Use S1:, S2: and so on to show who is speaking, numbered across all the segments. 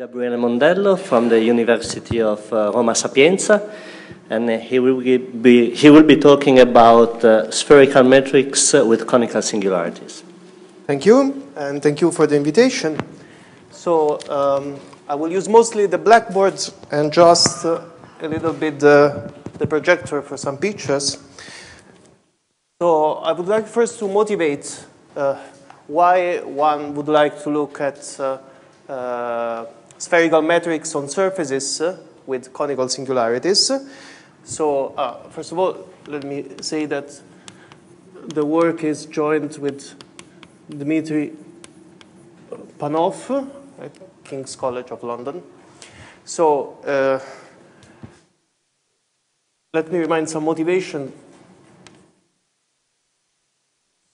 S1: Gabriele Mondello from the University of uh, Roma Sapienza, and he will be, he will be talking about uh, spherical metrics with conical singularities.
S2: Thank you, and thank you for the invitation. So um, I will use mostly the blackboard and just uh, a little bit the, the projector for some pictures. So I would like first to motivate uh, why one would like to look at uh, uh spherical metrics on surfaces uh, with conical singularities. So uh, first of all, let me say that the work is joined with Dmitry Panov at King's College of London. So uh, let me remind some motivation.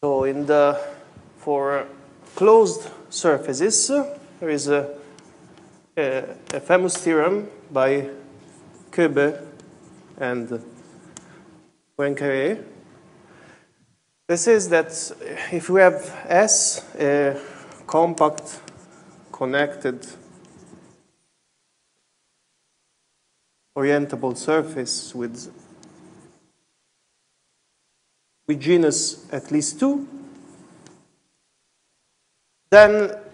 S2: So in the for closed surfaces, there is a a, famous theorem by Koebe and Poincaré. This says that if we have S, a compact, connected, orientable surface with, with genus at least 2, then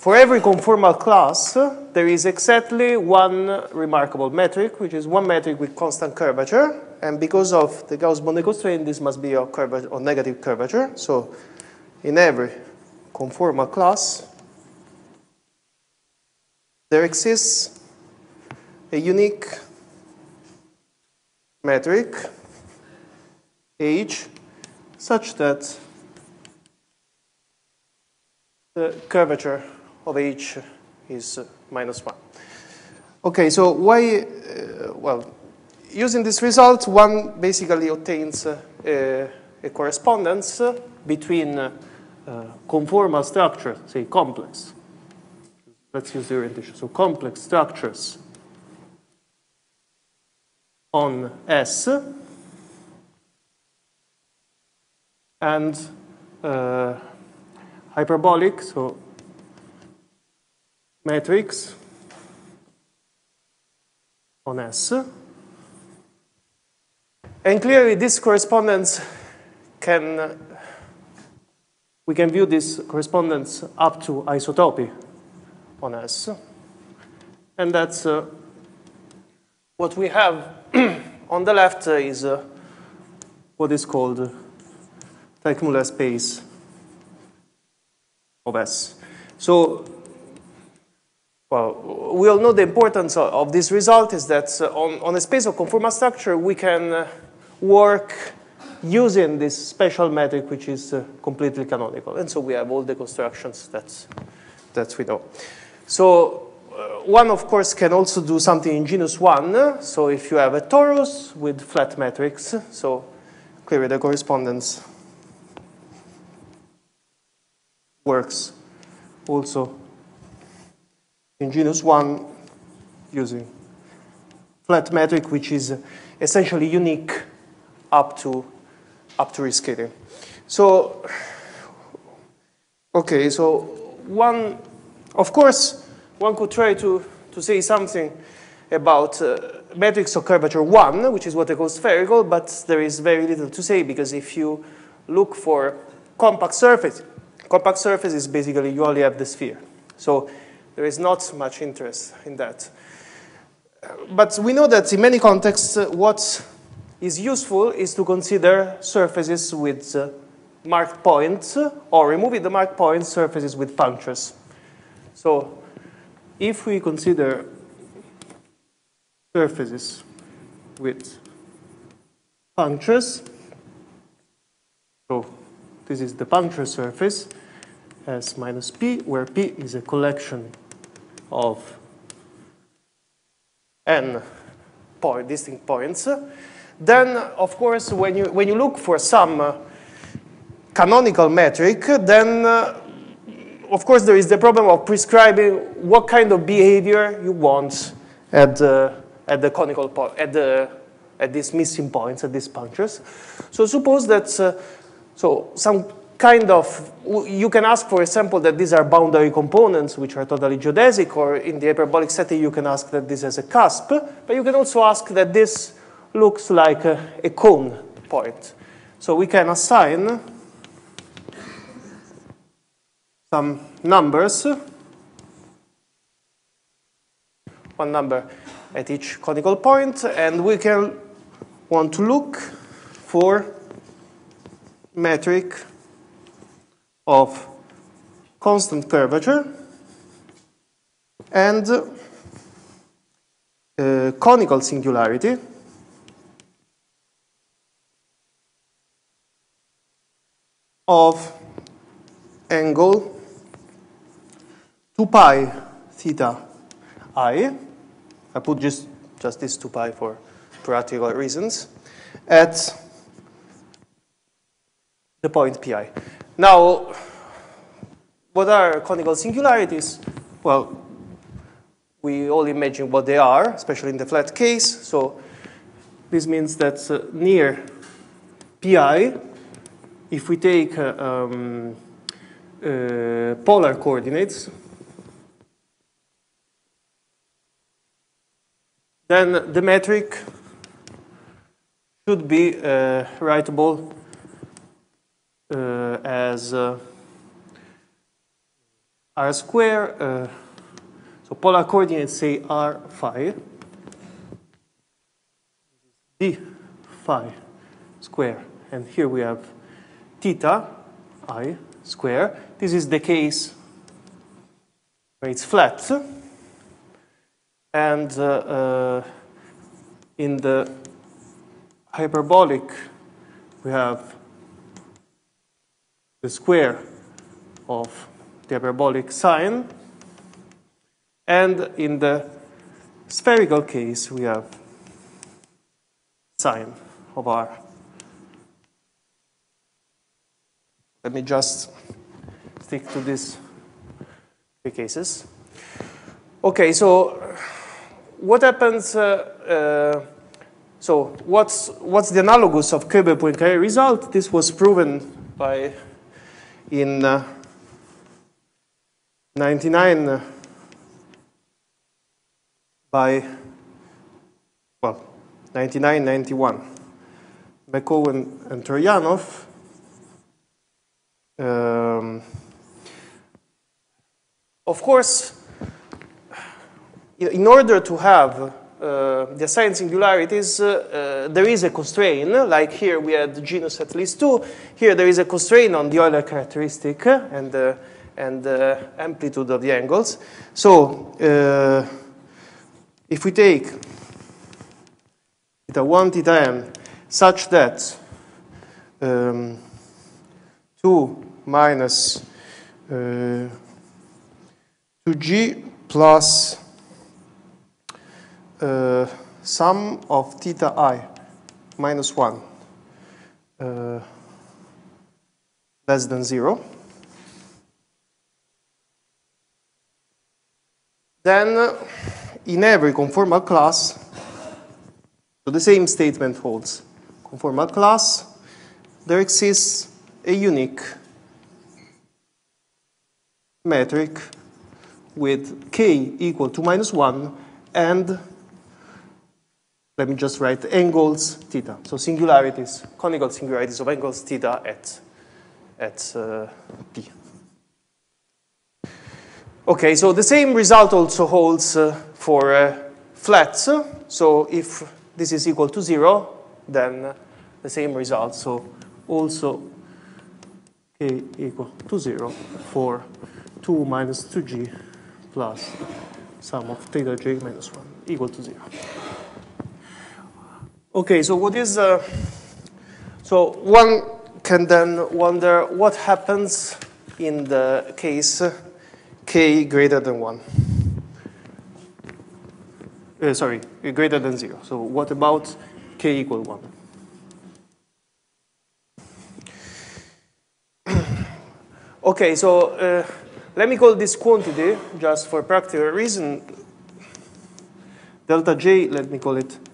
S2: for every conformal class, there is exactly one remarkable metric, which is one metric with constant curvature. And because of the Gauss-Bonnet constraint, this must be a, curvature, a negative curvature. So in every conformal class, there exists a unique metric, H, such that the curvature of h is minus 1. Okay, so why, uh, well, using this result, one basically obtains uh, a, a, correspondence between uh, conformal structures, say complex. Let's use the orientation. So complex structures on S and uh, hyperbolic, so metrics on S. And clearly this correspondence can, we can view this correspondence up to isotopy on S. And that's uh, what we have on the left is uh, what is called Teichmuller space of S. So well, we all know the importance of this result is that uh, on, on a space of conformal structure, we can uh, work using this special metric, which is uh, completely canonical. And so we have all the constructions that, that we know. So one, of course, can also do something in genus 1. So if you have a torus with flat metrics, so clearly the correspondence works also in genus 1 using flat metric, which is essentially unique up to, up to rescaling. So, okay, so one, of course, one could try to, to say something about uh, metrics of curvature 1, which is what I call spherical, but there is very little to say because if you look for compact surface, compact surface is basically you only have the sphere. So there is not much interest in that. But we know that in many contexts, uh, what is useful is to consider surfaces with uh, marked points, or removing the marked points, surfaces with punctures. So if we consider surfaces with punctures, so this is the puncture surface, S minus P, where P is a collection of n point, distinct points. Then, of course, when you, when you look for some uh, canonical metric, then, uh, of course, there is the problem of prescribing what kind of behavior you want at the, at the conical point, at, the, at these missing points, at these punctures. So suppose that uh, so some kind of, you can ask, for example, that these are boundary components, which are totally geodesic, or in the hyperbolic setting, you can ask that this is a cusp, but you can also ask that this looks like a, a cone point. So we can assign some numbers, one number at each conical point, and we can want to look for metric of constant curvature and uh, conical singularity of angle 2 pi theta i. I put just, just this 2 pi for practical reasons at the point pi. Now, what are conical singularities? Well, we all imagine what they are, especially in the flat case. So this means that uh, near pi, if we take uh, um, uh, polar coordinates, then the metric should be uh, writable as uh, r square. Uh, so polar coordinates say r phi, d phi square, and here we have theta i square. This is the case where it's flat, and uh, uh, in the hyperbolic we have the square of the hyperbolic sine. And in the spherical case, we have sine of r. Let me just stick to these three cases. Okay, so what happens? Uh, uh, so what's what's the analogous of Koebe-Poincaré result? This was proven by in uh, 99 uh, by, well, 99, 91. McOwen and Troyanov. Um, of course, in order to have the assigned singularities, uh, uh, there is a constraint, like here we had the genus at least two. Here there is a constraint on the Euler characteristic and, uh, and the amplitude of the angles. So uh, if we take theta 1, theta m, such that um, 2 minus 2g plus uh, sum of theta i minus 1 uh, less than 0. Then in every conformal class, so the same statement holds. Conformal class, there exists a unique metric with k equal to minus 1 and let me just write angles theta. So singularities, conical singularities of angles theta at, at uh, p. Okay, so the same result also holds uh, for uh, flats. So if this is equal to 0, then the same result. So also k equal to 0 for 2 minus 2g plus sum of theta j minus 1 equal to 0. Okay, so what is, uh, so one can then wonder what happens in the case k greater than 1. Uh, sorry, greater than 0. So what about k equal 1? okay, so uh, let me call this quantity, just for practical reason, delta j, let me call it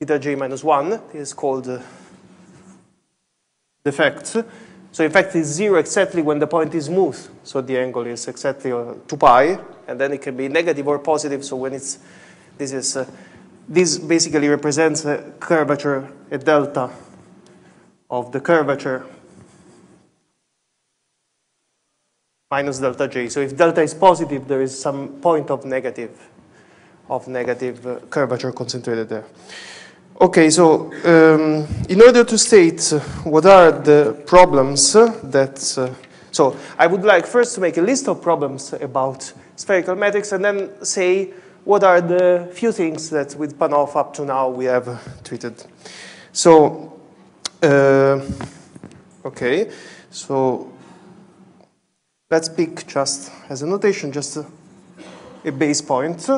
S2: theta j minus 1 is called uh, defect. So in fact, it's zero exactly when the point is smooth. So the angle is exactly uh, 2 pi, and then it can be negative or positive. So when it's, this is, uh, this basically represents a curvature, a delta of the curvature minus delta j. So if delta is positive, there is some point of negative, of negative uh, curvature concentrated there. Okay, so um, in order to state what are the problems that, uh, so I would like first to make a list of problems about spherical metrics and then say what are the few things that with Panov up to now we have treated. So, uh, okay, so let's pick just as a notation just a, a base point.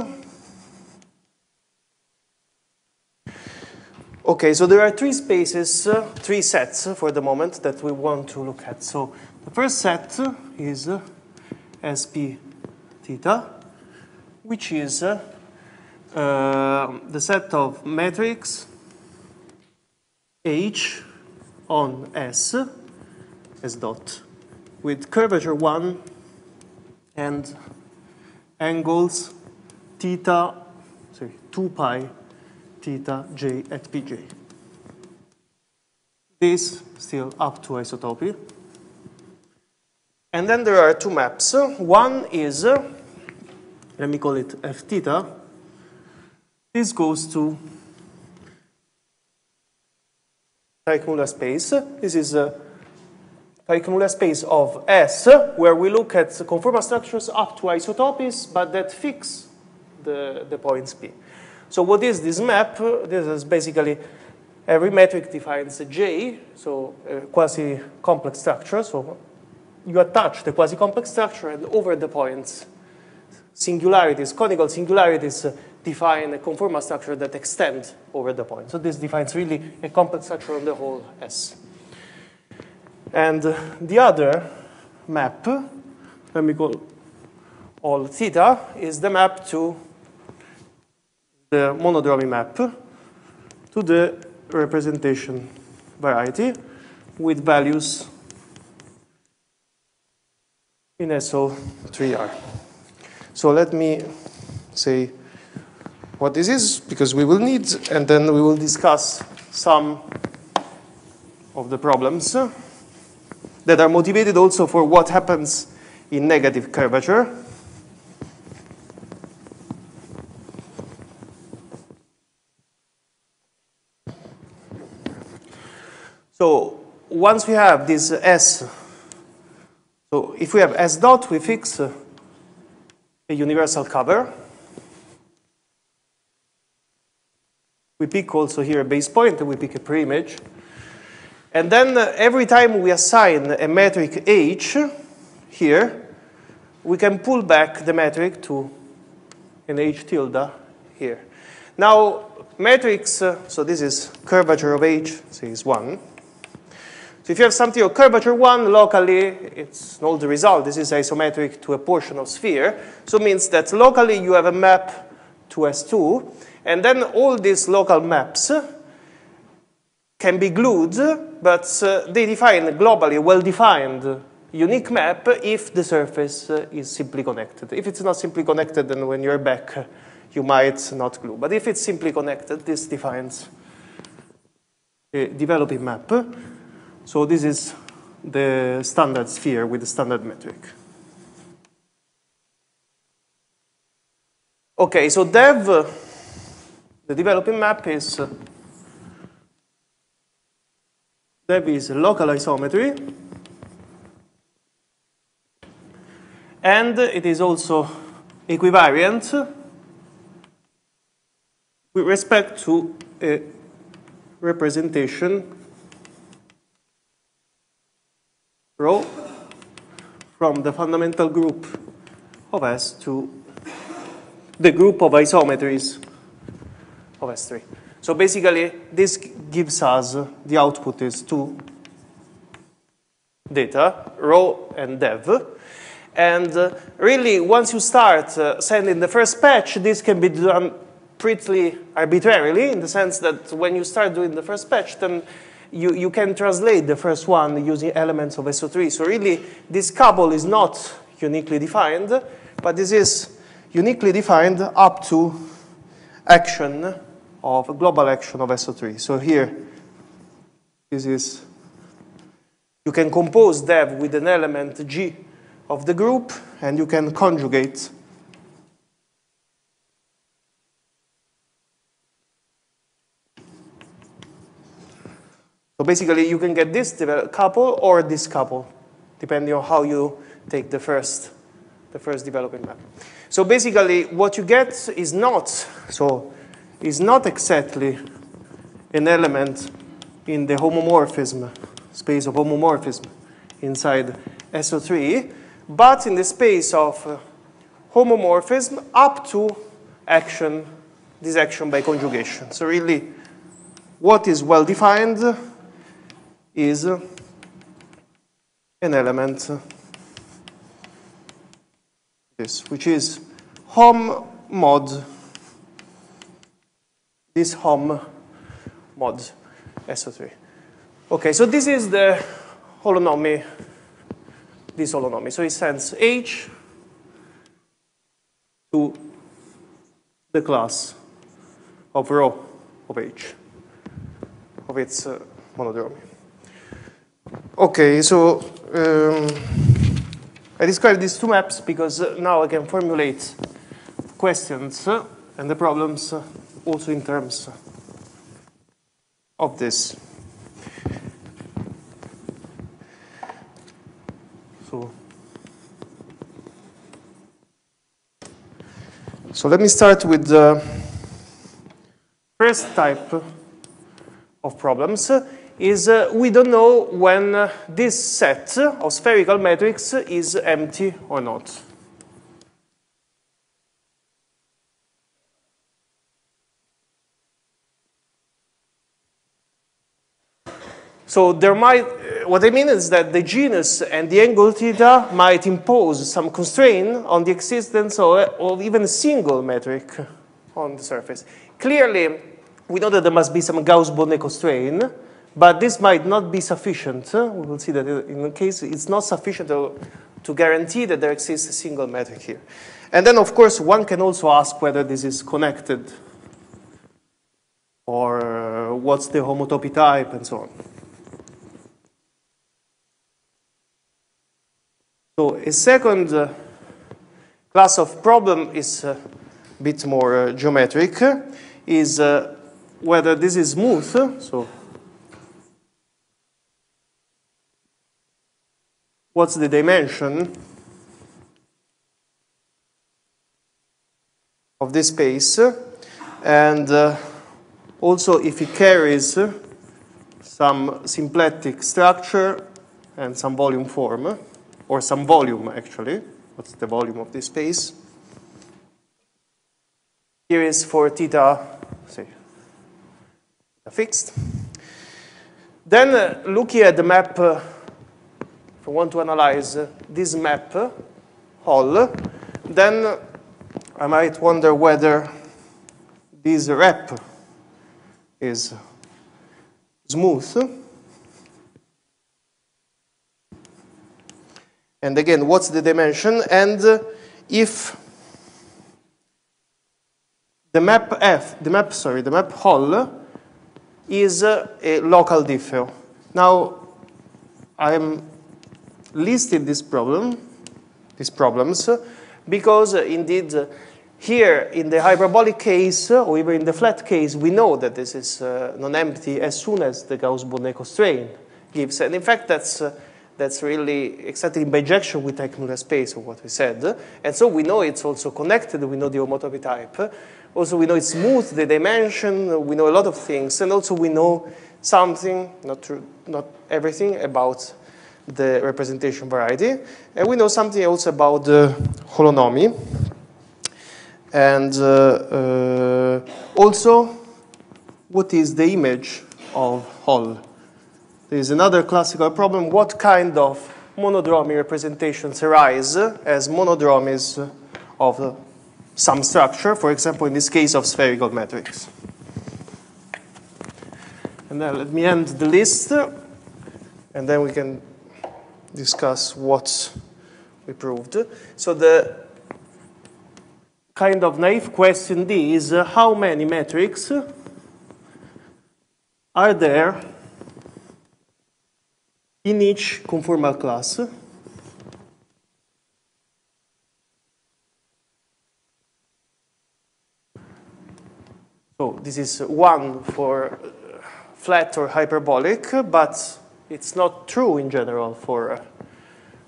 S2: Okay, so there are three spaces, uh, three sets for the moment that we want to look at. So the first set is uh, SP theta, which is uh, the set of metrics H on S, S dot, with curvature 1 and angles theta, sorry, 2 pi theta j at pj. This still up to isotopy. And then there are two maps. One is, uh, let me call it f theta. This goes to Teichmuller space. This is uh, a Teichmuller space of S, where we look at conformal structures up to isotopies, but that fix the, the points P. So what is this map? This is basically every metric defines a J, so a quasi-complex structure. So you attach the quasi-complex structure and over the points, singularities, conical singularities uh, define a conformal structure that extends over the point. So this defines really a complex structure on the whole S. And uh, the other map, let me call all theta, is the map to the monodromy map to the representation variety with values in SO3R. So let me say what this is, because we will need, and then we will discuss some of the problems that are motivated also for what happens in negative curvature. So once we have this S, so if we have S dot, we fix a universal cover. We pick also here a base point, and we pick a preimage. And then uh, every time we assign a metric H here, we can pull back the metric to an H tilde here. Now, metrics, uh, so this is curvature of H, say is 1. So if you have something of curvature 1, locally, it's an old result. This is isometric to a portion of sphere. So it means that locally you have a map to S2, and then all these local maps can be glued, but uh, they define globally well-defined unique map if the surface uh, is simply connected. If it's not simply connected, then when you're back, you might not glue. But if it's simply connected, this defines a developing map. So this is the standard sphere with the standard metric. Okay, so dev, uh, the developing map is uh, dev is local isometry, and it is also equivariant with respect to a representation rho from the fundamental group of S to the group of isometries of S3. So basically, this gives us the output is two data, rho and dev. And uh, really, once you start uh, sending the first patch, this can be done pretty arbitrarily in the sense that when you start doing the first patch, then you, you can translate the first one using elements of SO3. So really, this couple is not uniquely defined, but this is uniquely defined up to action of a global action of SO3. So here, this is, you can compose dev with an element G of the group, and you can conjugate So basically, you can get this couple or this couple, depending on how you take the first, the first developing map. So basically, what you get is not so is not exactly an element in the homomorphism space of homomorphism inside SO3, but in the space of uh, homomorphism up to action, this action by conjugation. So really, what is well defined is an element this, which is hom mod this hom mod SO3. Okay, so this is the holonomy, this holonomy. So it sends H to the class of rho of H, of its uh, monodromy. Okay, so um, I described these two maps because now I can formulate questions and the problems also in terms of this. So, so let me start with the first type of problems is uh, we don't know when uh, this set of spherical metrics is empty or not. So there might, what I mean is that the genus and the angle theta might impose some constraint on the existence of, of even a single metric on the surface. Clearly, we know that there must be some Gauss-Bonnet constraint, but this might not be sufficient. We will see that in the case it's not sufficient to, to guarantee that there exists a single metric here. And then, of course, one can also ask whether this is connected or uh, what's the homotopy type and so on. So a second uh, class of problem is a bit more uh, geometric, is uh, whether this is smooth, so what's the dimension of this space, and uh, also if it carries some symplectic structure and some volume form, or some volume actually. What's the volume of this space? Here is for theta, say, fixed. Then uh, looking at the map uh, if I want to analyze this map, hol, then I might wonder whether this rep is smooth. And again, what's the dimension? And if the map F, the map, sorry, the map hol is a local diffeo. Now, I'm listed this problem, these problems, because uh, indeed uh, here in the hyperbolic case, uh, or even in the flat case, we know that this is non-empty as soon as the Gauss-Bonnet constraint gives. And in fact, that's that's really exactly in bijection with Teichmuller space of what we said. And so we know it's also connected, we know the homotopy type. Also, we know it's smooth, the dimension, we know a lot of things. And also, we know something, not, true, not everything, about the representation variety. And we know something also about the holonomy. And uh, uh, also, what is the image of hol? There is another classical problem. What kind of monodromy representations arise as monodromies of some structure, for example, in this case of spherical metrics? And then let me end the list, and then we can discuss what we proved. So the kind of naive question is uh, how many metrics are there in each conformal class So this is one for flat or hyperbolic, but it's not true in general for,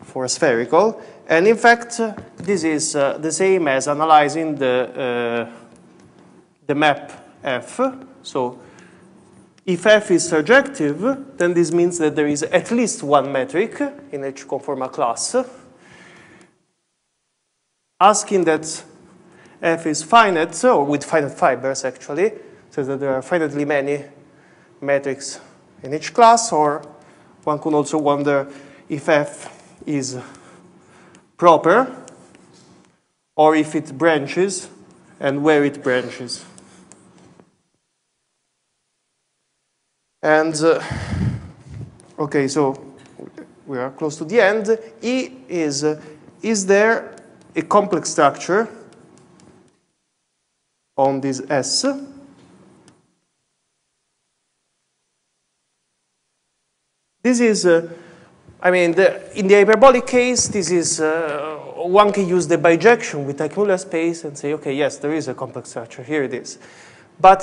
S2: for spherical. And in fact, this is uh, the same as analyzing the, uh, the map F. So if F is surjective, then this means that there is at least one metric in each conformal class. Asking that F is finite, or with finite fibers actually, says that there are finitely many metrics in each class, or one could also wonder if F is proper, or if it branches, and where it branches. And, uh, okay, so we are close to the end. E is, uh, is there a complex structure on this S. This is, uh, I mean, the, in the hyperbolic case, this is, uh, one can use the bijection with Teichmuller space and say, okay, yes, there is a complex structure, here it is. But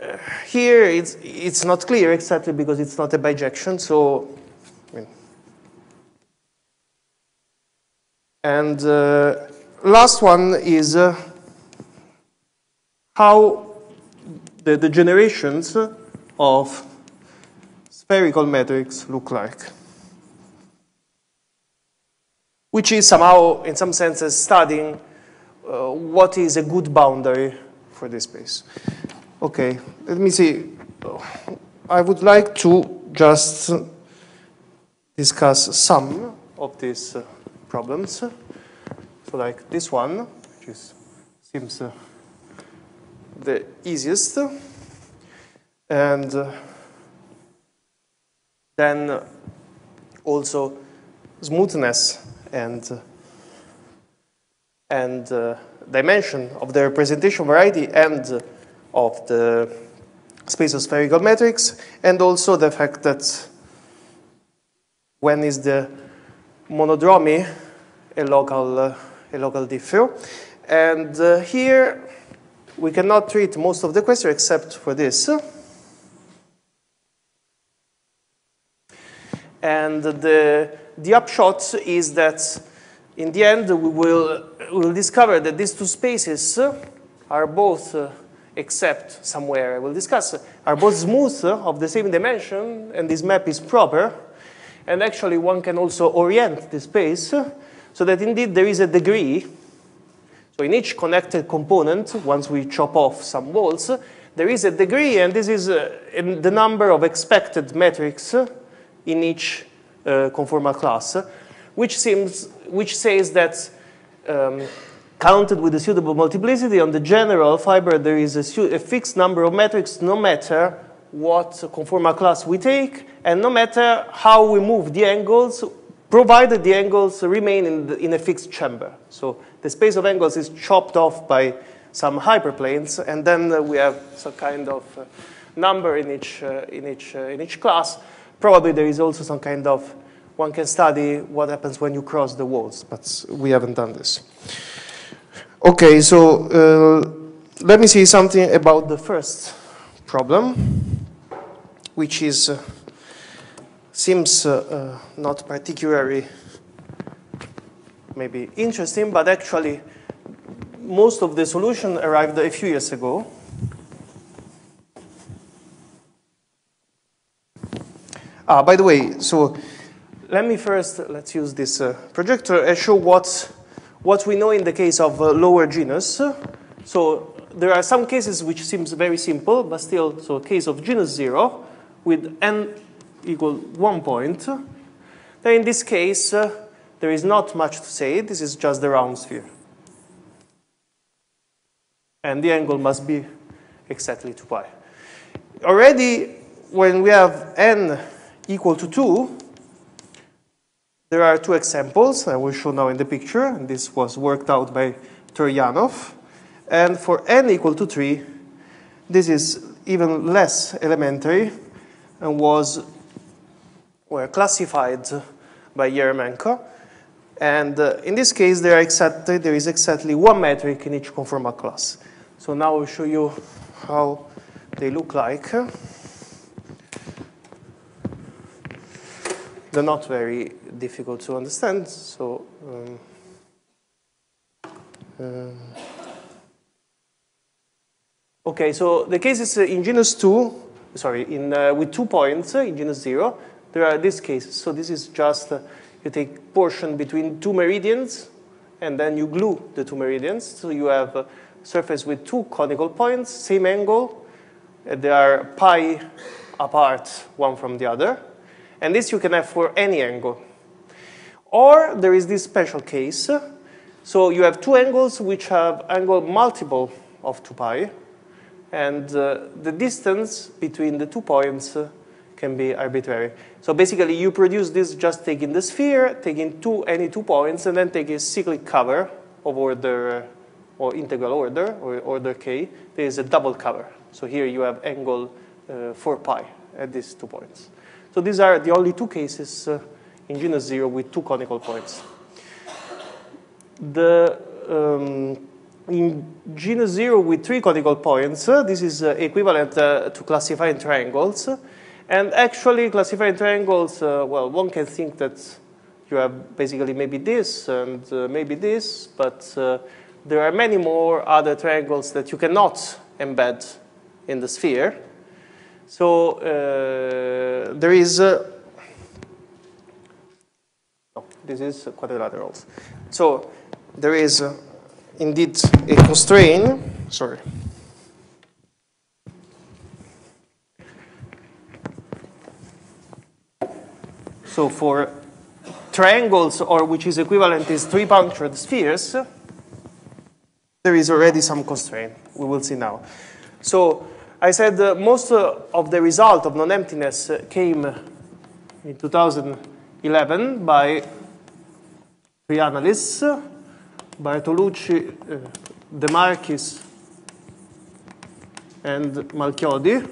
S2: uh, here it's, it's not clear exactly because it's not a bijection, so, I mean. And uh, last one is, uh, how the, the generations of spherical metrics look like. Which is somehow, in some senses, studying uh, what is a good boundary for this space. Okay, let me see. I would like to just discuss some of these uh, problems. So like this one, which is, seems uh, the easiest. And uh, then also smoothness and, and uh, dimension of the representation variety and of the space of spherical metrics, and also the fact that when is the monodromy a local, uh, a local diffeo. And uh, here we cannot treat most of the question except for this. And the, the upshot is that in the end we will, will discover that these two spaces are both, uh, except somewhere I will discuss, are both smooth of the same dimension and this map is proper. And actually one can also orient the space so that indeed there is a degree so in each connected component, once we chop off some walls, there is a degree, and this is uh, the number of expected metrics in each uh, conformal class, which, seems, which says that um, counted with a suitable multiplicity on the general fiber, there is a, a fixed number of metrics no matter what conformal class we take, and no matter how we move the angles, provided the angles remain in, the, in a fixed chamber. So the space of angles is chopped off by some hyperplanes, and then uh, we have some kind of uh, number in each, uh, in, each, uh, in each class. Probably there is also some kind of, one can study what happens when you cross the walls, but we haven't done this. Okay, so uh, let me say something about the first problem, which is, uh, seems not particularly maybe interesting, but actually most of the solution arrived a few years ago. Ah, by the way, so let me first, let's use this uh, projector and show what, what we know in the case of uh, lower genus. So there are some cases which seems very simple, but still, so case of genus zero with n equal one point. Then in this case, uh, there is not much to say. This is just the round sphere. And the angle must be exactly 2 pi. already when we have n equal to 2, there are two examples I will show now in the picture. And this was worked out by Troyanov. And for n equal to 3, this is even less elementary and was were classified by Eremenko. And uh, in this case, there, exactly, there is exactly one metric in each conformal class. So now I'll show you how they look like. They're not very difficult to understand, so um, uh, okay. So the case is uh, in genus two, sorry, in uh, with two points uh, in genus zero. There are these cases. So this is just uh, you take portion between two meridians, and then you glue the two meridians. So you have a surface with two conical points, same angle. they are pi apart one from the other. And this you can have for any angle. Or there is this special case. So you have two angles which have angle multiple of 2 pi. And uh, the distance between the two points uh, can be arbitrary. So basically, you produce this just taking the sphere, taking two, any two points, and then take a cyclic cover of order or integral order, or order k. There is a double cover. So here you have angle uh, 4 pi at these two points. So these are the only two cases uh, in genus 0 with two conical points. The, um, in genus 0 with three conical points, uh, this is uh, equivalent uh, to classifying triangles. And actually, classifying triangles, uh, well, one can think that you have basically maybe this and maybe this, but there are many more other triangles that you cannot embed in the sphere. So uh, there is, uh, no, this is quadrilaterals. So there is uh, indeed a constraint, sorry. So for triangles, or which is equivalent is three punctured spheres, there is already some constraint. We will see now. So I said uh, most uh, of the result of non-emptiness uh, came in 2011 by three analysts, Bartolucci, uh, De Marchis, and Malchiodi,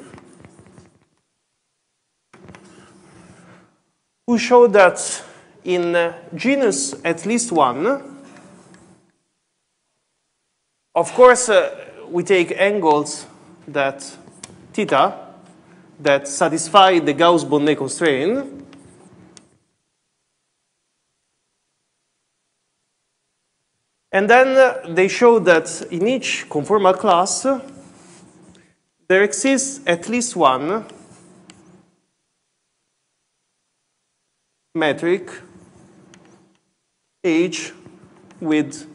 S2: who showed that in uh, genus at least one, of course, uh, we take angles that theta that satisfy the Gauss-Bonnet constraint. And then they show that in each conformal class, there exists at least one metric H with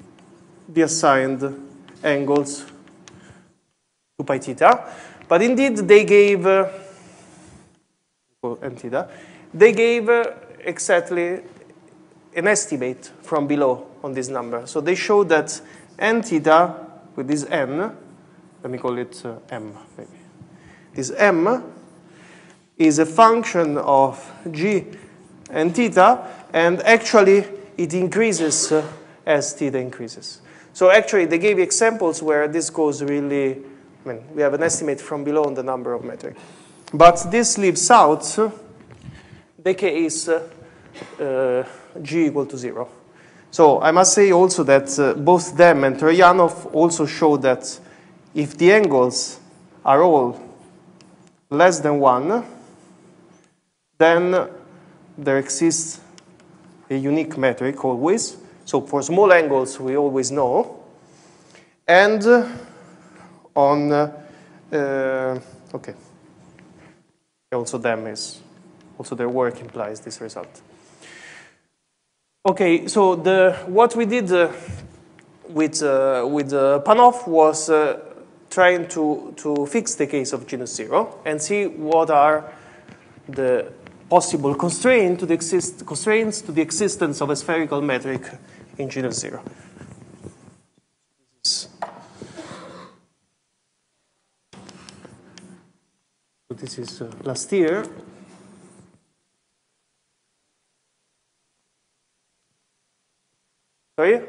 S2: the assigned angles 2 pi theta. But indeed, they gave, uh, theta, they gave uh, exactly an estimate from below on this number. So they showed that n theta with this n, let me call it uh, m maybe. This m is a function of g and theta, and actually it increases uh, as theta increases. So actually they gave examples where this goes really I mean, we have an estimate from below on the number of metric. But this leaves out the case uh, g equal to 0. So I must say also that uh, both them and Troyanov also show that if the angles are all less than 1, then there exists a unique metric always. So for small angles, we always know. And on, uh, okay, also them is, also their work implies this result. Okay, so the, what we did uh, with, uh, with Panov was trying to, to fix the case of genus zero and see what are the possible constraint to the exist, constraints to the existence of a spherical metric in genus zero. This is uh, last year. Sorry?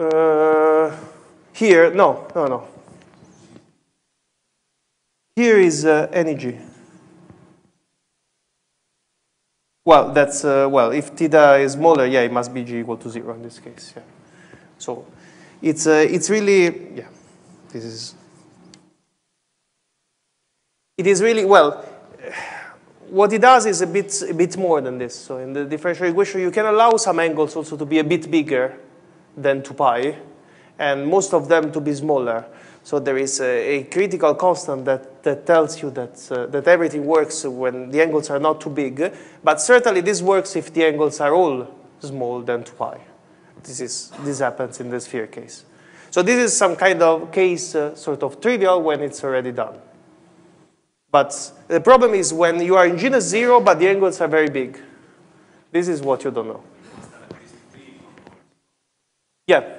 S2: Uh, here, no, no, no. Here is uh, energy. Well, that's, uh, well, if theta is smaller, yeah, it must be g equal to zero in this case, yeah. So it's, uh, it's really, yeah, this is, it is really, well, what it does is a bit, a bit more than this. So in the differential equation, you can allow some angles also to be a bit bigger than 2 pi, and most of them to be smaller. So there is a, a critical constant that, that tells you that, uh, that everything works when the angles are not too big, but certainly this works if the angles are all small than 2 pi. This, is, this happens in the sphere case. So this is some kind of case uh, sort of trivial when it's already done. But the problem is when you are in genus zero, but the angles are very big. This is what you don't know. Yeah.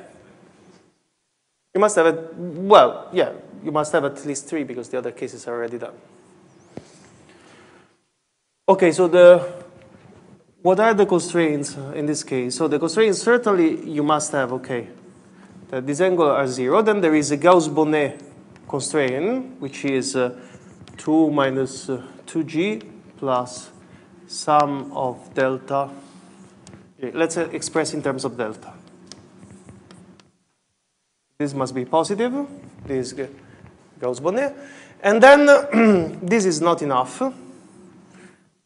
S2: You must have it, well, yeah, you must have at least three because the other cases are already done. Okay, so the, what are the constraints in this case? So the constraints certainly you must have, okay, that these angles are zero. Then there is a Gauss-Bonnet constraint, which is uh, 2 minus uh, 2g plus sum of delta. Let's uh, express in terms of delta. This must be positive. This Gauss-Bonnet. And then this is not enough.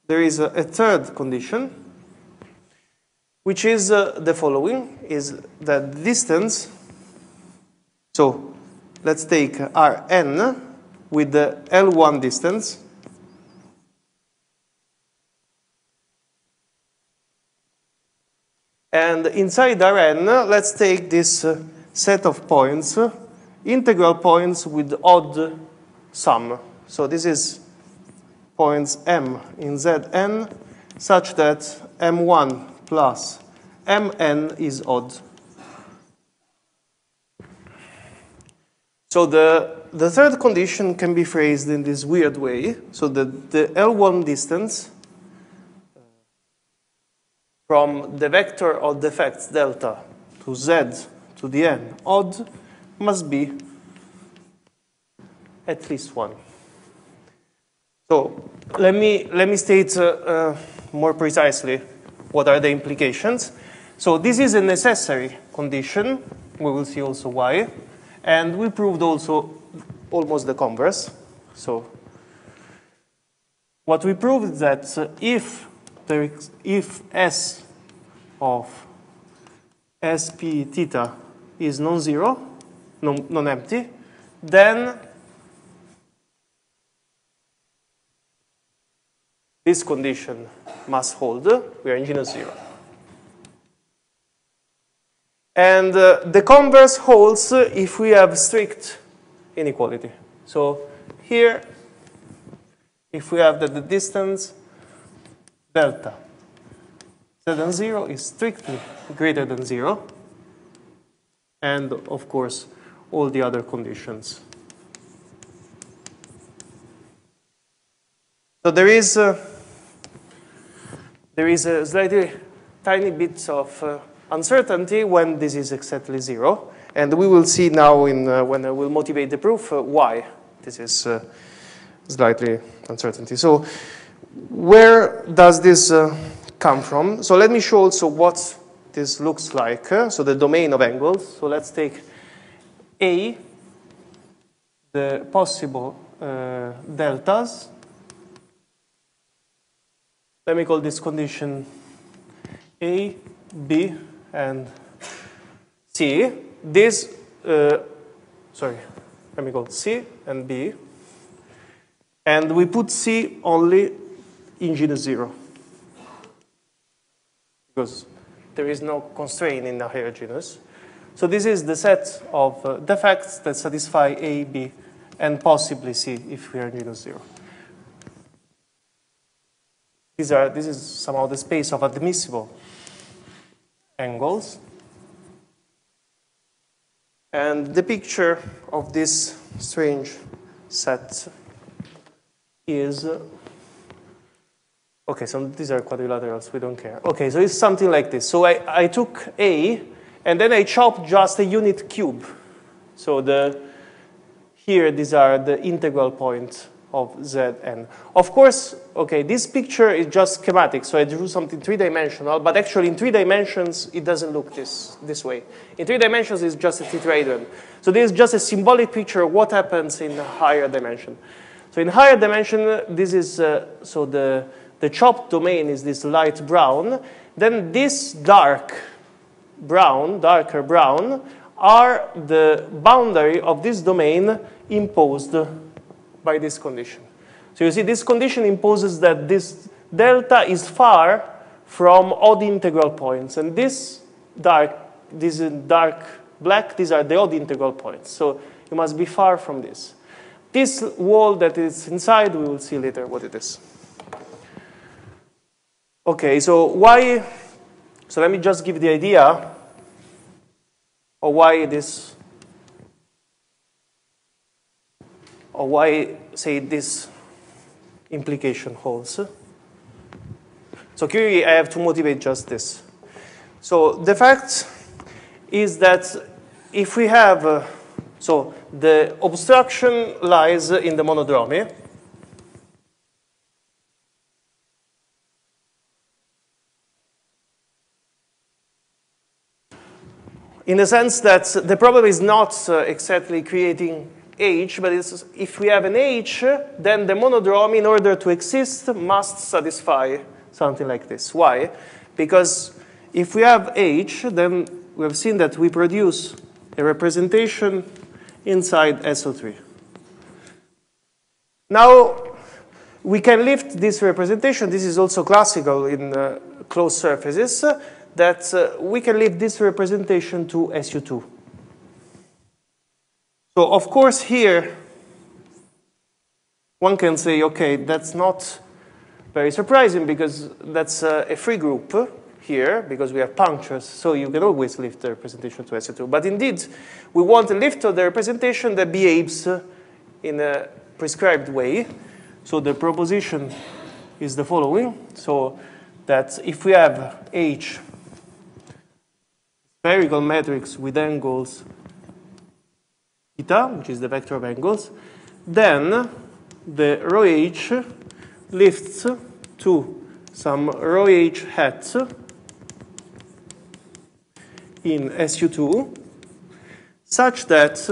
S2: There is a, a third condition, which is uh, the following, is the distance, so let's take Rn with the L1 distance, And inside Rn, let's take this uh, set of points, integral points with odd sum. So this is points m in Zn such that m1 plus mn is odd. So the, the third condition can be phrased in this weird way. So the, the L1 distance from the vector of defects delta to z to the n odd must be at least one. So let me, let me state uh, uh, more precisely what are the implications. So this is a necessary condition. We will see also why. And we proved also almost the converse. So what we proved is that uh, if, there is, if S of SP theta is non-zero, non-empty, then this condition must hold. We are in genus zero. And uh, the converse holds if we have strict inequality. So here, if we have that the distance delta z than 0 is strictly greater than 0, and of course all the other conditions. So there is a, there is a slightly tiny bit of uh, uncertainty when this is exactly zero, and we will see now in, uh, when I will motivate the proof uh, why this is uh, slightly uncertainty. So where does this uh, come from? So let me show also what this looks like. Uh, so the domain of angles. So let's take A, the possible deltas. Let me call this condition A, B, and C. This, uh, sorry, let me call C and B. And we put C only in genus 0. Because there is no constraint in the higher genus. So this is the set of uh, defects that satisfy A, B, and possibly C if we are in genus 0. These are, this is somehow the space of admissible angles. And the picture of this strange set is, uh, okay, so these are quadrilaterals, we don't care. Okay, so it's something like this. So I, I took A, and then I chopped just a unit cube. So the, here, these are the integral points of Zn. Of course, okay, this picture is just schematic, so I drew something three-dimensional, but actually in three dimensions, it doesn't look this, this way. In three dimensions, it's just a tetrahedron. So this is just a symbolic picture of what happens in higher dimension. So in higher dimension, this is, uh, so the, the chopped domain is this light brown. Then this dark brown, darker brown, are the boundary of this domain imposed by this condition. So you see, this condition imposes that this delta is far from odd integral points. And this dark, this dark black, these are the odd integral points. So you must be far from this. This wall that is inside, we will see later what it is. Okay, so why, so let me just give the idea of why this or why, say, this implication holds. So clearly, I have to motivate just this. So the fact is that if we have, uh, so the obstruction lies in the monodromy. In the sense that the problem is not uh, exactly creating H, but if we have an H, then the monodromy, in order to exist, must satisfy something like this. Why? Because if we have H, then we have seen that we produce a representation inside SO3. Now, we can lift this representation. This is also classical in uh, closed surfaces, that uh, we can lift this representation to SU2. So of course here, one can say, okay, that's not very surprising because that's uh, a free group here because we have punctures, so you can always lift the representation to SU2. But indeed, we want a lift of the representation that behaves in a prescribed way. So the proposition is the following. So that if we have H spherical metrics with angles theta, which is the vector of angles, then the rho h lifts to some rho h hat in SU2 such that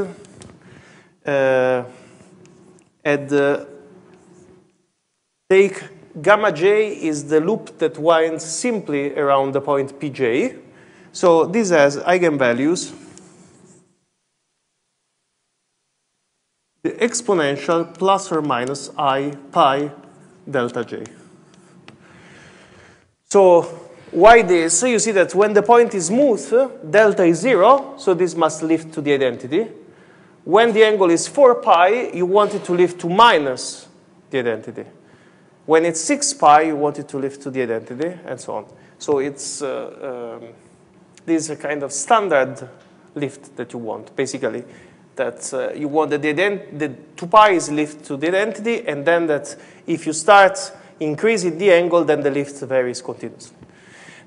S2: uh, at the take gamma j is the loop that winds simply around the point pj. So this has eigenvalues the exponential plus or minus i pi delta j. So why this? So you see that when the point is smooth, delta is zero, so this must lift to the identity. When the angle is 4 pi, you want it to lift to minus the identity. When it's 6 pi, you want it to lift to the identity, and so on. So it's uh, um, this is a kind of standard lift that you want, basically that uh, you want that the, the 2 pi is lift to the identity, and then that if you start increasing the angle, then the lift varies continuously.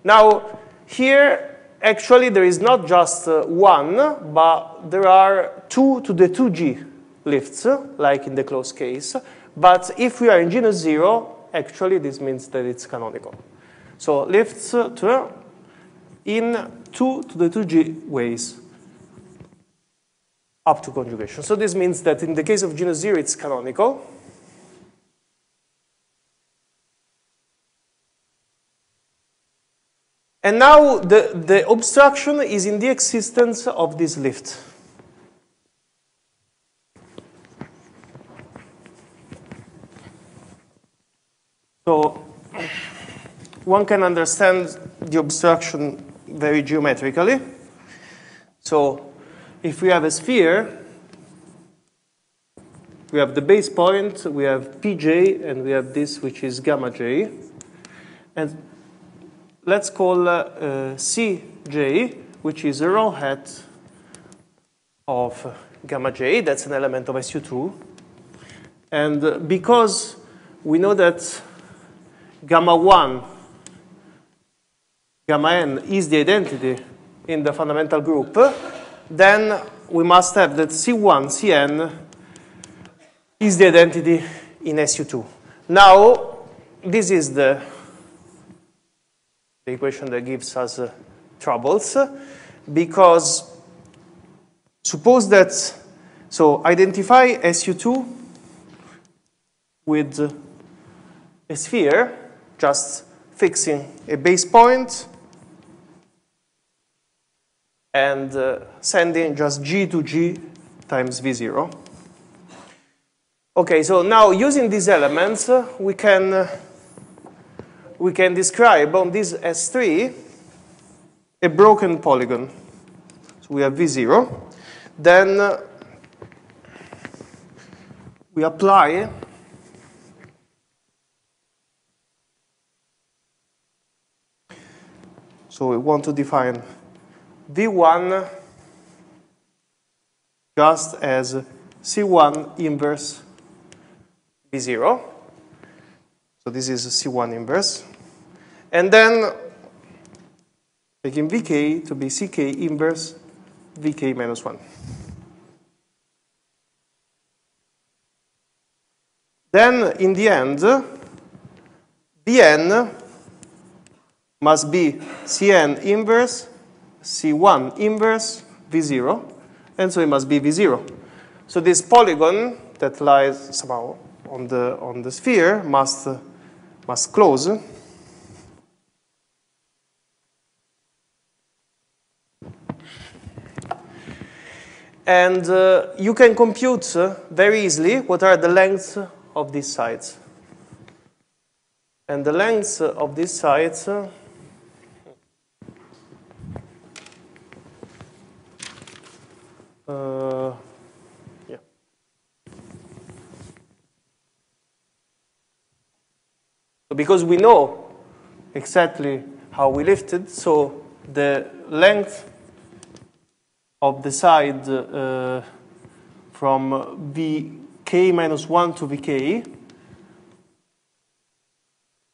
S2: Now, here, actually, there is not just uh, one, but there are two to the 2g lifts, like in the closed case. But if we are in genus 0, actually, this means that it's canonical. So lifts to in 2 to the 2g ways up to conjugation. So this means that in the case of genus 0, it's canonical. And now the, the obstruction is in the existence of this lift. So one can understand the obstruction very geometrically. So if we have a sphere, we have the base point, we have pj, and we have this, which is gamma j. And let's call uh, uh, cj, which is a rho hat of gamma j, that's an element of SU2. And because we know that gamma 1, gamma n is the identity in the fundamental group, then we must have that C1, Cn is the identity in SU2. Now, this is the, the equation that gives us uh, troubles because suppose that, so identify SU2 with a sphere, just fixing a base point and uh, sending just g to g times v0. Okay, so now using these elements, uh, we can uh, we can describe on this S3 a broken polygon. So we have V0. Then uh, we apply So we want to define V1 just as C1 inverse V0. So this is C1 inverse. And then taking Vk to be Ck inverse Vk minus 1. Then in the end, Vn must be Cn inverse C1 inverse V0, and so it must be V0. So this polygon that lies somehow on the, on the sphere must, uh, must close. And uh, you can compute uh, very easily what are the lengths of these sides. And the lengths of these sides uh, yeah. So because we know exactly how we lifted, so the length of the side uh, from vk minus 1 to vk,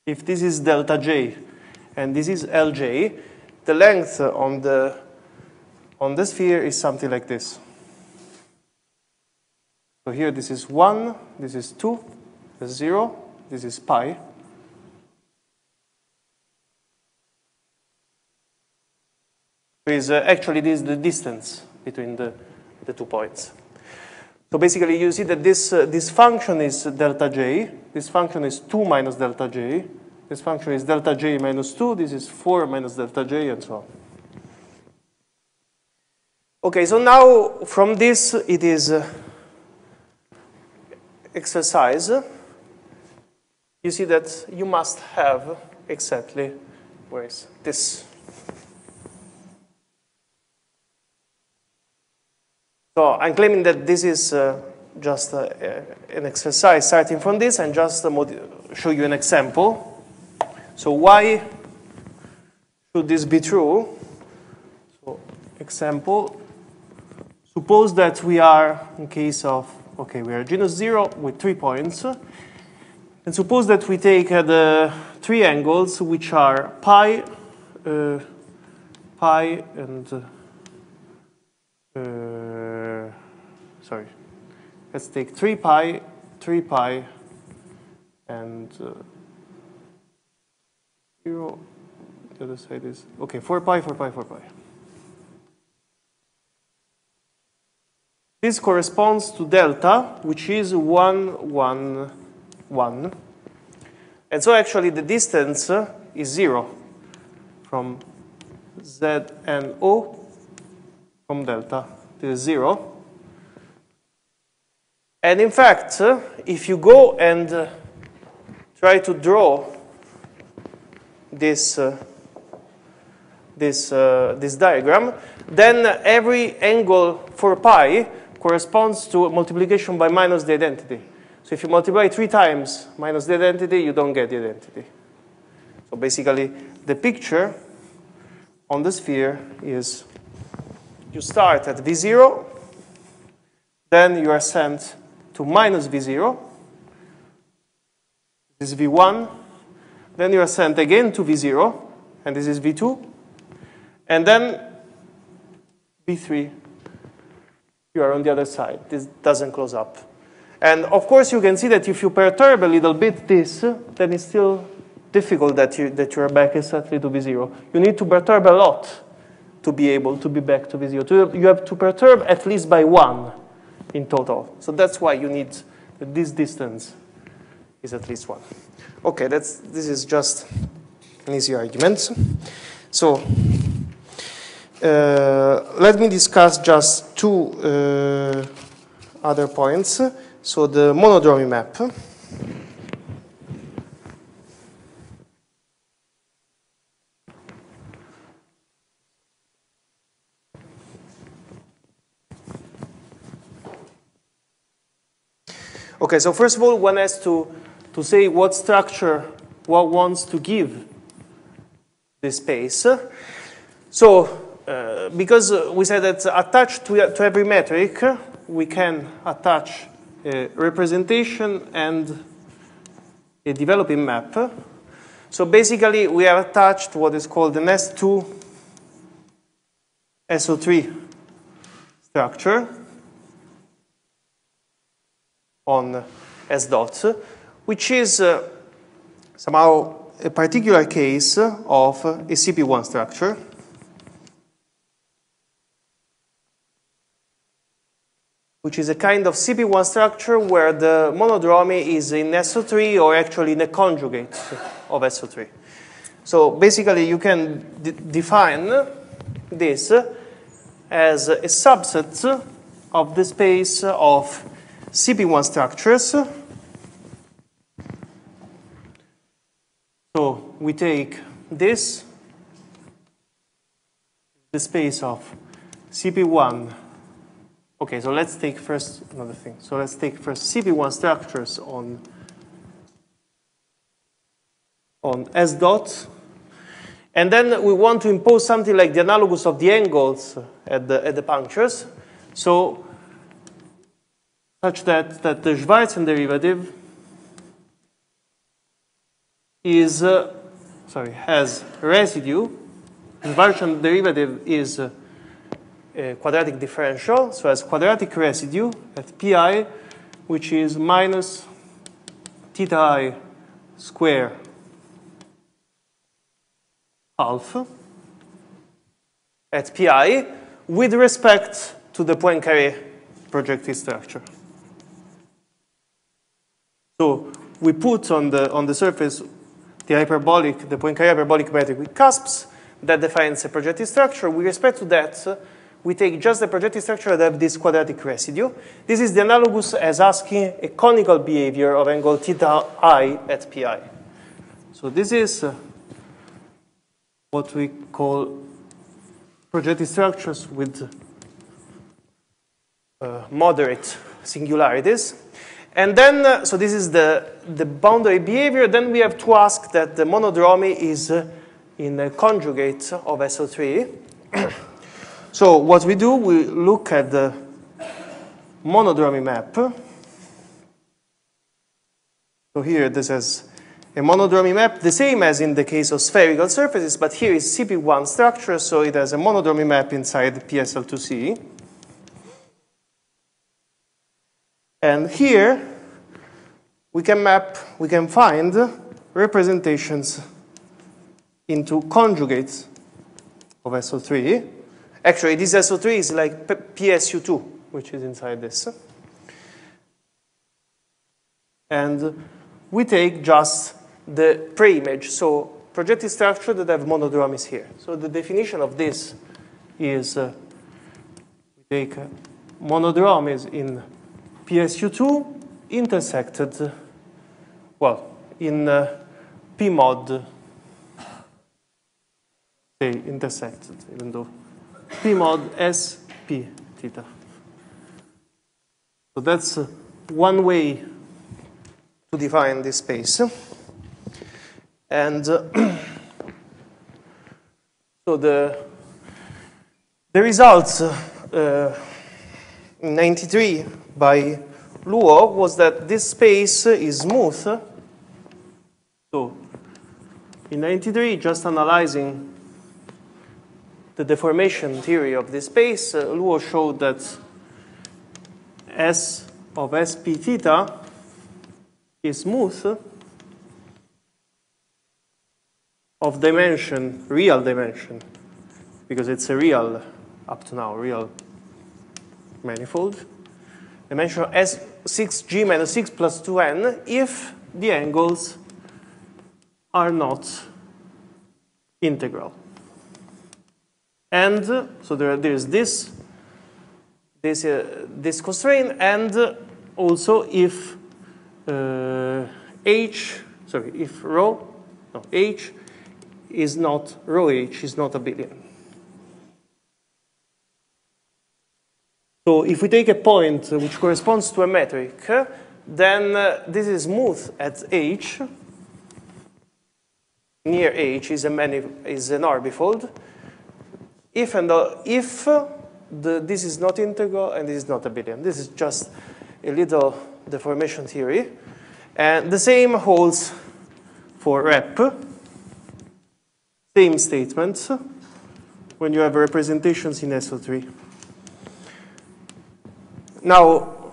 S2: if this is delta j and this is lj, the length on the on the sphere is something like this. So here this is 1, this is 2, this is 0, this is pi. Is uh, actually this is the distance between the, the two points. So basically you see that this, uh, this function is delta j, this function is 2 minus delta j, this function is delta j minus 2, this is 4 minus delta j, and so on. Okay, so now from this it is uh, exercise. You see that you must have exactly where is this. So I'm claiming that this is uh, just uh, an exercise starting from this and just uh, show you an example. So why should this be true? So example, Suppose that we are, in case of, okay, we are genus 0 with three points. And suppose that we take uh, the three angles, which are pi, uh, pi, and, uh, sorry, let's take 3 pi, 3 pi, and uh, 0, the other side is, okay, 4 pi, 4 pi, 4 pi. This corresponds to delta, which is 1, 1, 1. And so actually the distance is 0 from Z and O from delta. to 0. And in fact, if you go and try to draw this, uh, this, uh, this diagram, then every angle for pi corresponds to multiplication by minus the identity. So if you multiply three times minus the identity, you don't get the identity. So basically, the picture on the sphere is you start at V0, Then you are sent to minus V0. This is V1. Then you are sent again to V0, and this is V2. And then V3, you are on the other side. This doesn't close up. And of course, you can see that if you perturb a little bit this, then it's still difficult that, you, that you're back exactly to V0. You need to perturb a lot to be able to be back to V0. You have to perturb at least by one in total. So that's why you need this distance is at least one. Okay, that's, this is just an easy argument. So let me discuss just two uh, other points. So the monodromy map. Okay, so first of all, one has to, to say what structure one wants to give this space. So, uh, because we said that attached to, to every metric, we can attach a representation and a developing map. So basically, we have attached what is called an S2 SO3 structure on S dots, which is uh, somehow a particular case of a CP1 structure. Which is a kind of CP1 structure where the monodromy is in SO3 or actually in a conjugate of SO3. So basically you can define this as a subset of the space of CP1 structures. So we take this, the space of CP1 Okay, so let's take first another thing. So let's take first CP1 structures on, on S dot. And then we want to impose something like the analogous of the angles at the, at the punctures. So such that, that the Schwarzian derivative is, uh, sorry, has residue. The Schwarzian derivative is uh, Uh, quadratic differential, so as quadratic residue at pi, which is minus theta i square half at pi with respect to the Poincare projective structure. So we put on the, on the surface the hyperbolic, the Poincare hyperbolic metric with cusps that defines a projective structure. With respect to that, we take just the projective structure that have this quadratic residue. This is the analogous as asking a conical behavior of angle theta i at pi. So this is uh, what we call projective structures with uh, moderate singularities. And then, uh, so this is the, the boundary behavior. Then we have to ask that the monodromy is uh, in a conjugate of SO3. So what we do, we look at the monodromy map. So here this is a monodromy map, the same as in the case of spherical surfaces, but here is CP1 structure, so it has a monodromy map inside PSL2C. And here we can map, we can find representations into conjugates of SO3. Actually, this SO3 is like PSU2, which is inside this. And we take just the pre-image, so projective structure that have monodromies here. So the definition of this is uh, we take uh, monodromies in PSU2 intersected, well, in uh, P mod, say intersected, even though P mod S P theta. So that's uh, one way to define this space. And uh, so the, the results uh, in 93 by Luo was that this space is smooth. So in 93, just analyzing the deformation theory of this space, uh, Luo showed that S of sp theta is smooth of dimension, real dimension, because it's a real, up to now, real manifold. Dimension S 6g minus 6 plus 2n if the angles are not integral. And so there, there's this, this, uh, this constraint, and also if uh, h, sorry, if rho, no, h is not, rho h is not abelian. So if we take a point which corresponds to a metric, then uh, this is smooth at h. Near h is, a many, is an orbifold. If and if the, this is not integral and this is not abelian. This is just a little deformation theory. And the same holds for rep. Same statements when you have representations in SO3. Now,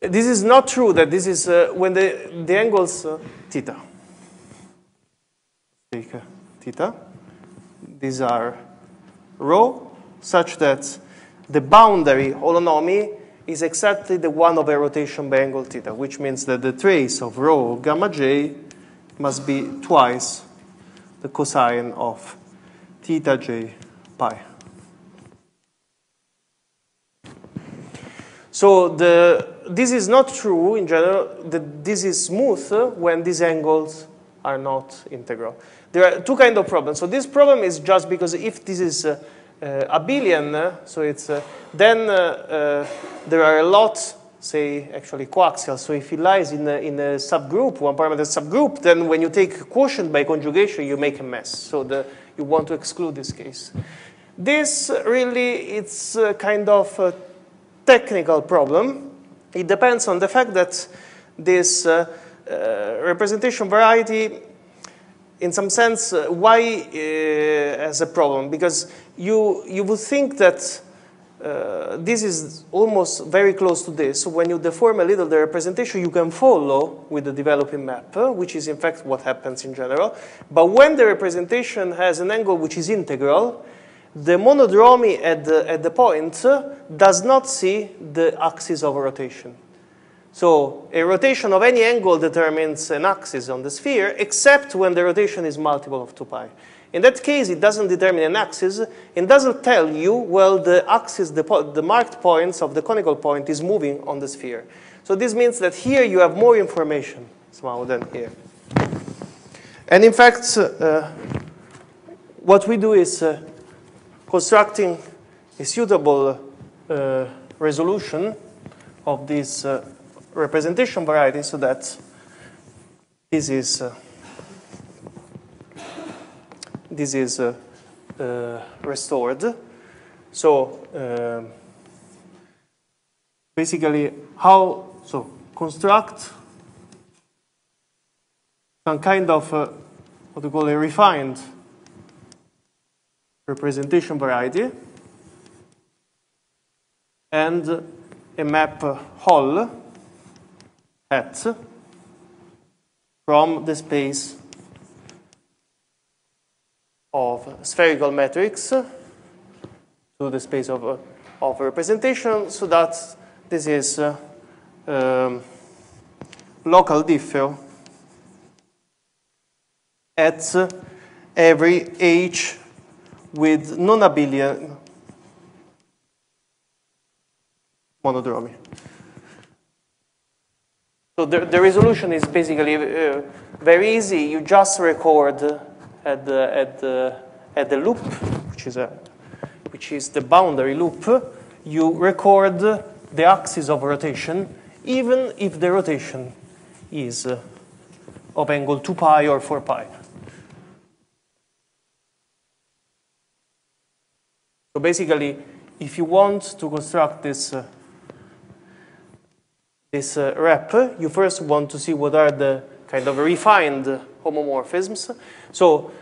S2: this is not true that this is uh, when the, the angles uh, theta. Take uh, theta. These are rho such that the boundary holonomy is exactly the one of a rotation by angle theta, which means that the trace of rho gamma j must be twice the cosine of theta j pi. So the, this is not true in general, that this is smooth when these angles are not integral. There are two kind of problems. So this problem is just because if this is uh, uh, abelian, so it's, uh, then uh, uh, there are a lot, say, actually coaxial. So if it lies in a, in a subgroup, one parameter subgroup, then when you take quotient by conjugation, you make a mess. So the, you want to exclude this case. This really, it's kind of technical problem. It depends on the fact that this uh, uh, representation variety, in some sense, uh, why as a problem? Because you, you would think that uh, this is almost very close to this. When you deform a little the representation, you can follow with the developing map, uh, which is in fact what happens in general. But when the representation has an angle which is integral, the monodromy at the, at the point does not see the axis of rotation. So a rotation of any angle determines an axis on the sphere, except when the rotation is multiple of 2 pi. In that case, it doesn't determine an axis. It doesn't tell you, well, the axis, the, the marked points of the conical point is moving on the sphere. So this means that here you have more information somehow than here. And in fact, uh, what we do is uh, constructing a suitable uh, resolution of this uh, representation variety so that this is uh, this is uh, uh, restored. So um, basically, how so construct some kind of uh, what we call a refined representation variety and a map hol hat from the space of spherical metrics to the space of, of representation so that this is uh, um, local diffeo at every h with non-abelian monodromy. So the, the resolution is basically uh, very easy. You just record at the, at the, at the loop, which is, a, which is the boundary loop. You record the axis of rotation, even if the rotation is uh, of angle 2 pi or 4 pi. So basically, if you want to construct this, uh, this uh, rep, you first want to see what are the kind of refined homomorphisms. So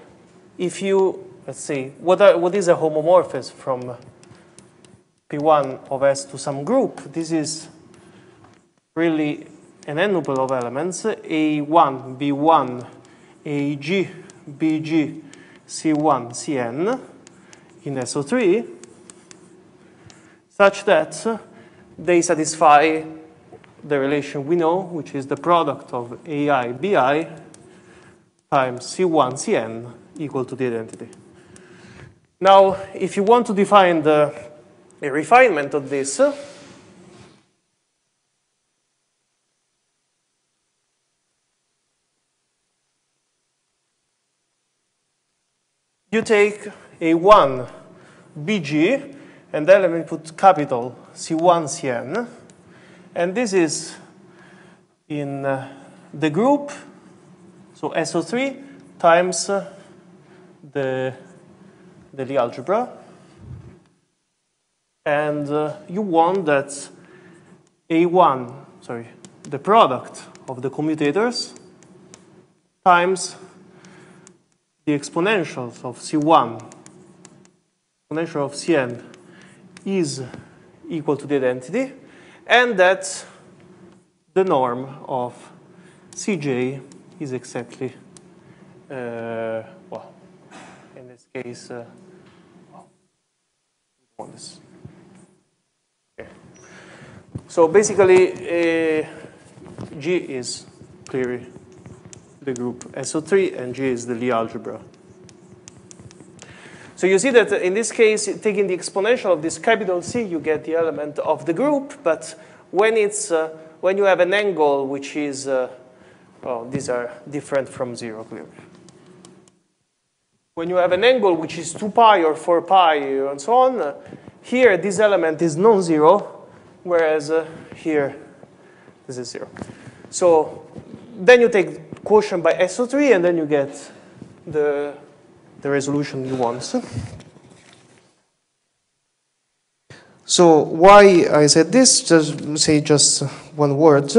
S2: if you, let's see, what, are, what is a homomorphism from P1 of S to some group? This is really an n-tuple of elements, A1, B1, AG, BG, C1, Cn in SO3, such that they satisfy the relation we know, which is the product of AI, BI times C1, Cn equal to the identity. Now, if you want to define the, a refinement of this, you take a 1 BG, and then let me put capital C1 Cn, and this is in uh, the group, so SO3 times uh, the, the Lie algebra, and uh, you want that A1, sorry, the product of the commutators times the exponentials of C1, exponential of Cn is equal to the identity, and that the norm of Cj is exactly, uh, well, in this case, uh, this. Okay. So basically, uh, G is clearly the group SO3, and G is the Lie algebra. So you see that in this case, taking the exponential of this capital C, you get the element of the group. But when, it's, uh, when you have an angle which is, uh, well, these are different from zero, clearly. When you have an angle which is 2 pi or 4 pi and so on, uh, here this element is non-zero, whereas uh, here this is 0. So then you take quotient by SO3, and then you get the, the resolution you want. So why I said this, just say just one word.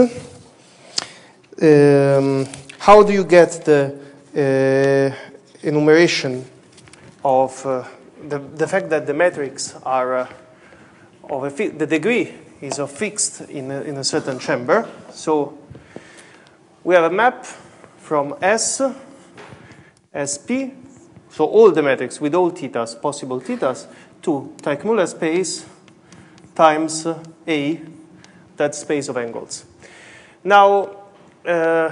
S2: Um, how do you get the uh, enumeration of uh, the, the fact that the metrics are uh, of a the degree is fixed in a, in a certain chamber. So we have a map from S, SP, so all the metrics with all thetas, possible thetas, to Teichmuller space times A, that space of angles. Now, uh,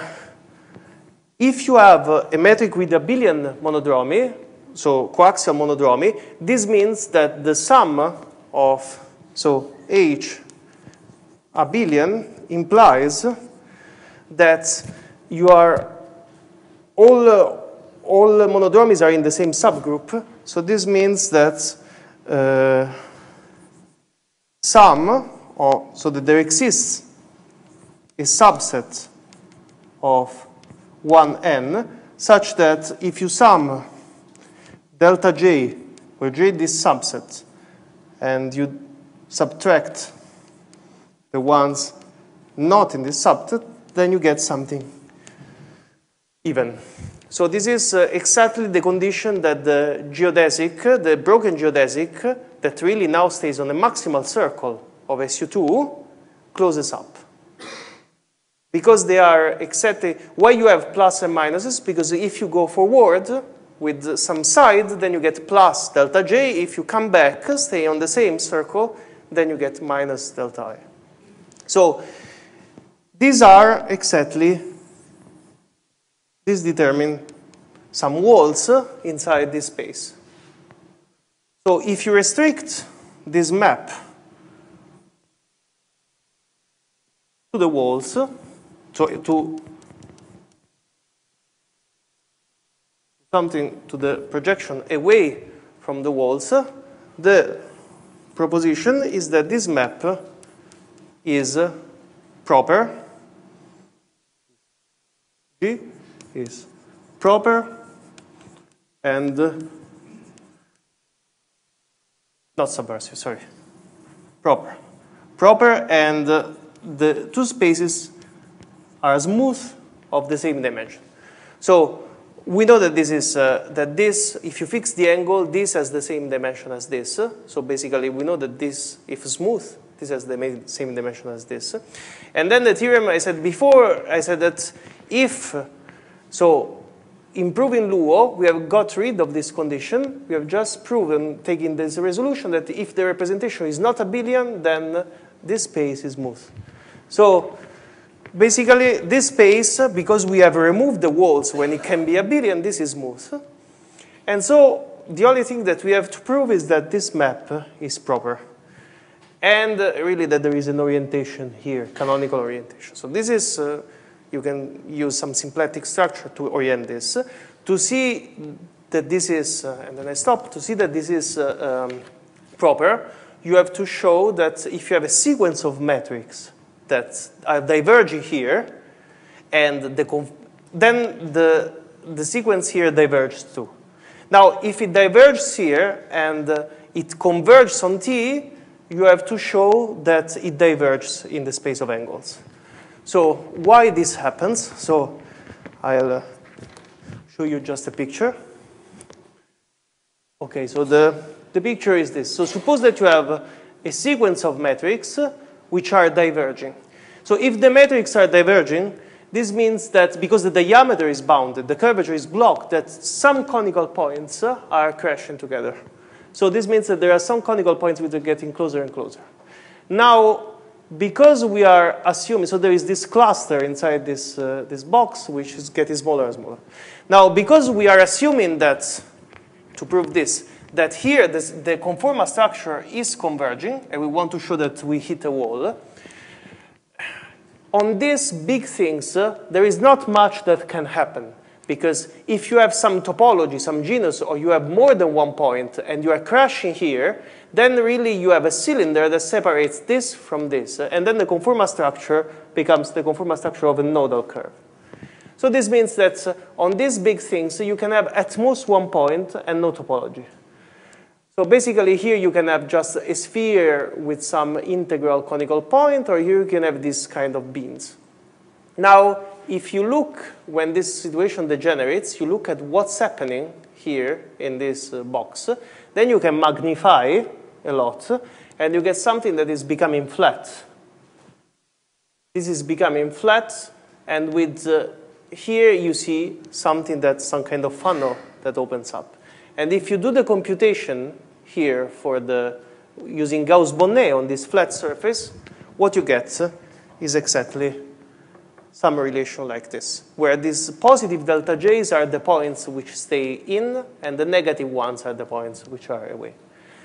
S2: if you have a metric with abelian monodromy, so coaxial monodromy, this means that the sum of, so H abelian implies that you are all, uh, all monodromies are in the same subgroup. So this means that uh, some, or so that there exists a subset of 1n such that if you sum delta j, where j is this subset, and you subtract the ones not in this subset, then you get something even. So this is uh, exactly the condition that the geodesic, the broken geodesic, that really now stays on the maximal circle of SU2, closes up. Because they are exactly, why you have plus and minuses? Because if you go forward with some side, then you get plus delta J. If you come back, stay on the same circle, then you get minus delta I. So these are exactly, these determine some walls inside this space. So if you restrict this map to the walls, so to something to the projection away from the walls, the proposition is that this map is proper is proper and not subversive, sorry, proper. Proper, and the two spaces are smooth of the same dimension. So we know that this is, uh, that this, if you fix the angle, this has the same dimension as this. So basically, we know that this, if smooth, this has the same dimension as this. And then the theorem I said before, I said that if, so improving Luo, we have got rid of this condition. We have just proven, taking this resolution, that if the representation is not abelian, then this space is smooth. So basically, this space, because we have removed the walls when it can be abelian, this is smooth. And so the only thing that we have to prove is that this map is proper. And really that there is an orientation here, canonical orientation. So this is, uh, you can use some symplectic structure to orient this. To see that this is, uh, and then I stop, to see that this is uh, um, proper, you have to show that if you have a sequence of metrics that are diverging here, and the then the, the sequence here diverges too. Now, if it diverges here and uh, it converges on T, you have to show that it diverges in the space of angles. So why this happens? So I'll uh, show you just a picture. Okay, so the, the picture is this. So suppose that you have a sequence of metrics which are diverging. So if the metrics are diverging, this means that because the diameter is bounded, the curvature is blocked, that some conical points are crashing together. So this means that there are some conical points which are getting closer and closer. Now, because we are assuming, so there is this cluster inside this, uh, this box which is getting smaller and smaller. Now, because we are assuming that, to prove this, that here this, the conformal structure is converging, and we want to show that we hit a wall, on these big things, uh, there is not much that can happen. Because if you have some topology, some genus, or you have more than one point, and you are crashing here, then really you have a cylinder that separates this from this. Uh, and then the conformal structure becomes the conformal structure of a nodal curve. So this means that uh, on these big things, you can have at most one point and no topology. So basically here you can have just a sphere with some integral conical point, or here you can have this kind of beans. Now, if you look, when this situation degenerates, you look at what's happening here in this uh, box, then you can magnify a lot, and you get something that is becoming flat. This is becoming flat, and with uh, here you see something that's some kind of funnel that opens up. And if you do the computation here for the using Gauss-Bonnet on this flat surface, what you get is exactly some relation like this, where these positive delta j's are the points which stay in, and the negative ones are the points which are away.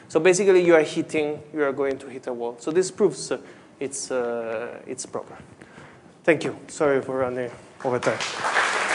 S2: So basically, you are hitting, you are going to hit a wall. So this proves uh, it's, uh, it's proper. Thank you. Sorry for running over time.